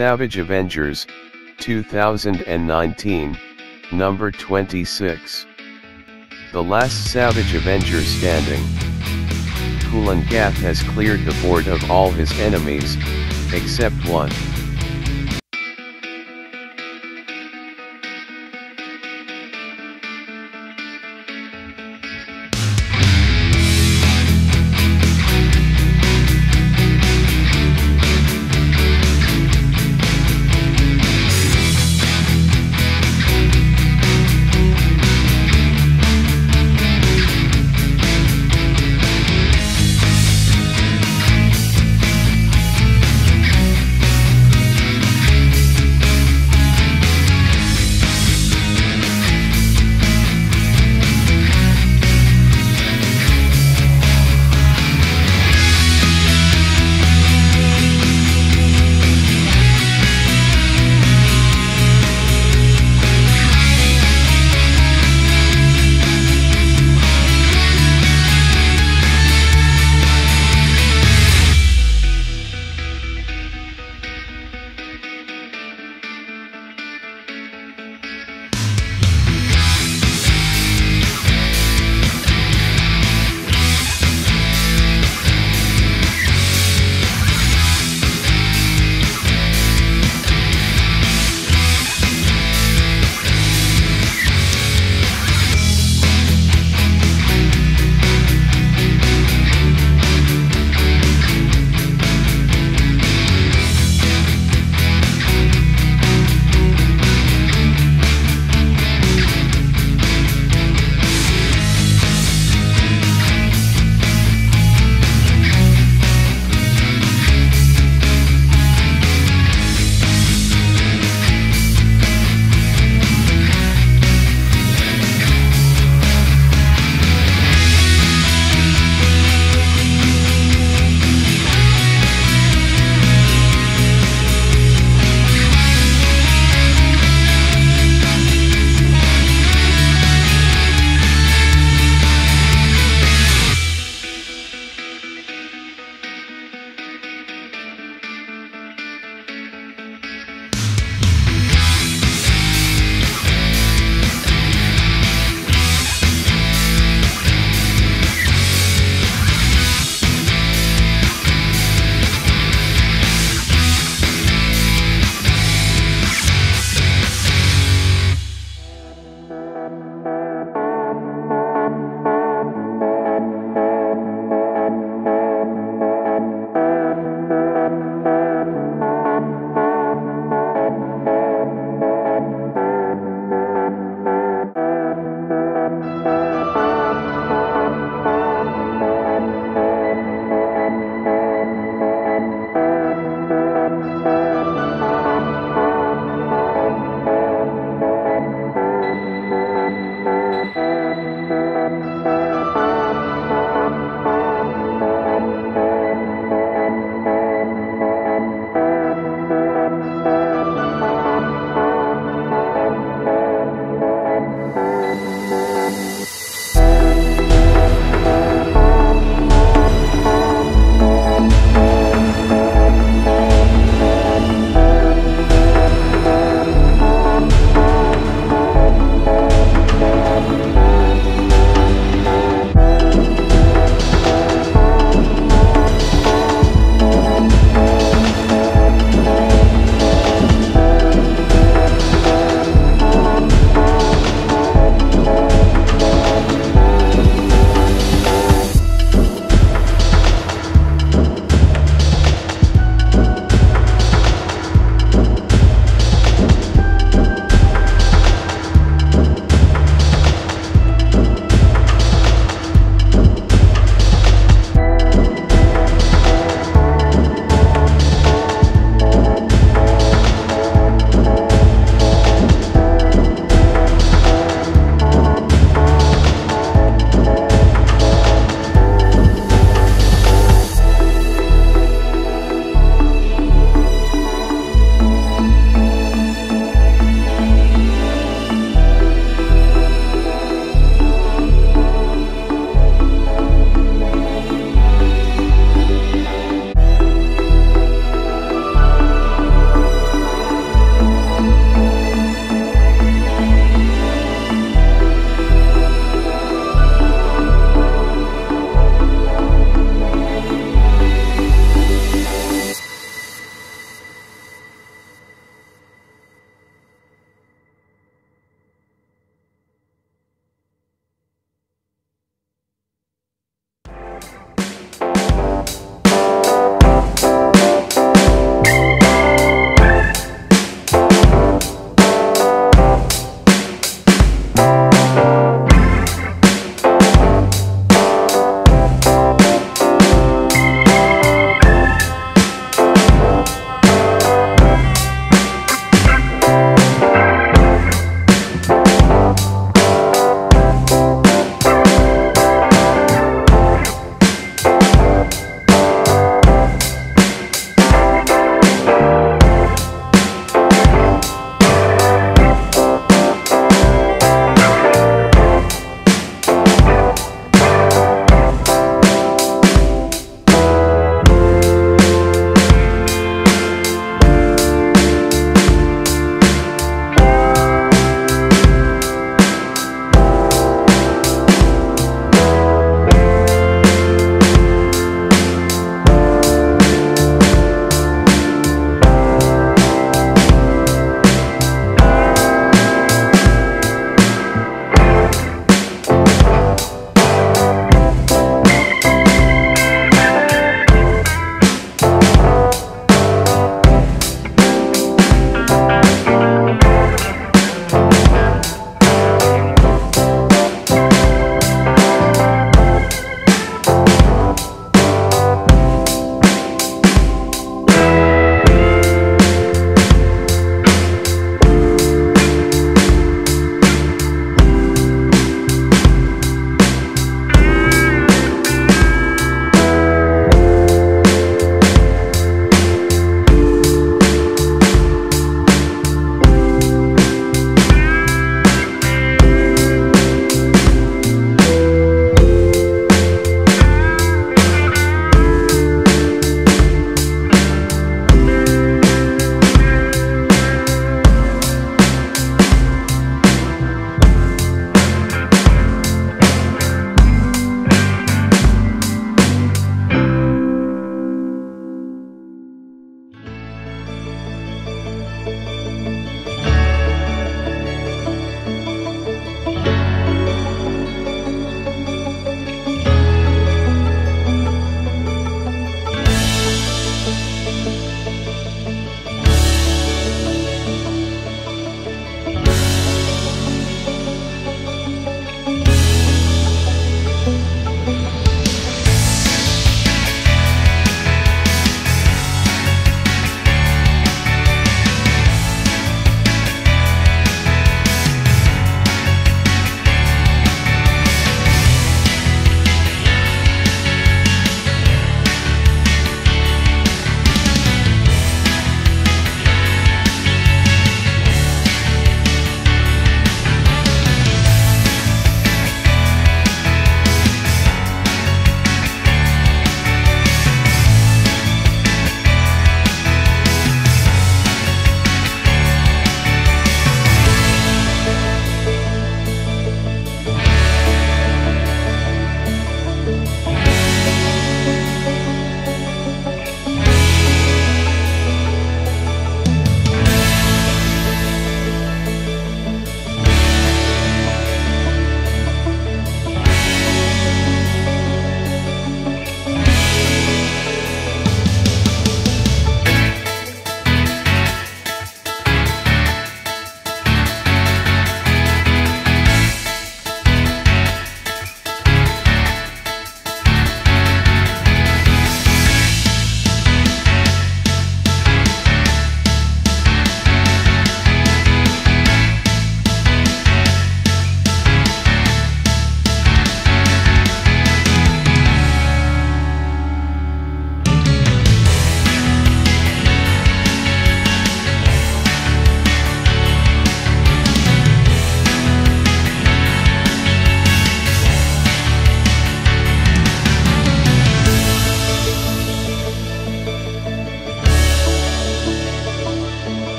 Savage Avengers, 2019, number 26. The last Savage Avenger standing. Kulan Gath has cleared the board of all his enemies, except one.